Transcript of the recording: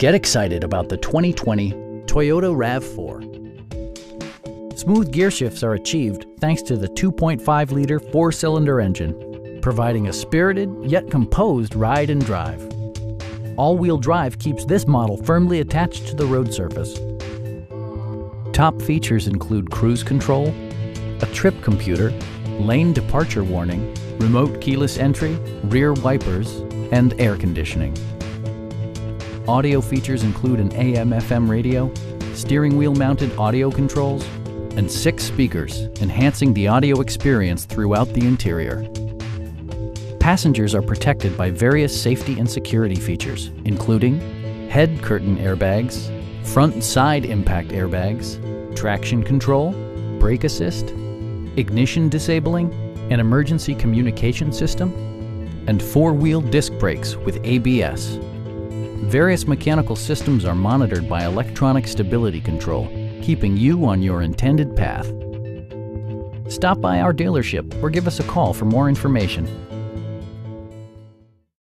Get excited about the 2020 Toyota RAV4. Smooth gear shifts are achieved thanks to the 2.5-liter four-cylinder engine, providing a spirited yet composed ride and drive. All-wheel drive keeps this model firmly attached to the road surface. Top features include cruise control, a trip computer, lane departure warning, remote keyless entry, rear wipers, and air conditioning. Audio features include an AM-FM radio, steering wheel mounted audio controls, and six speakers, enhancing the audio experience throughout the interior. Passengers are protected by various safety and security features, including head curtain airbags, front side impact airbags, traction control, brake assist, ignition disabling, an emergency communication system, and four-wheel disc brakes with ABS. Various mechanical systems are monitored by electronic stability control, keeping you on your intended path. Stop by our dealership or give us a call for more information.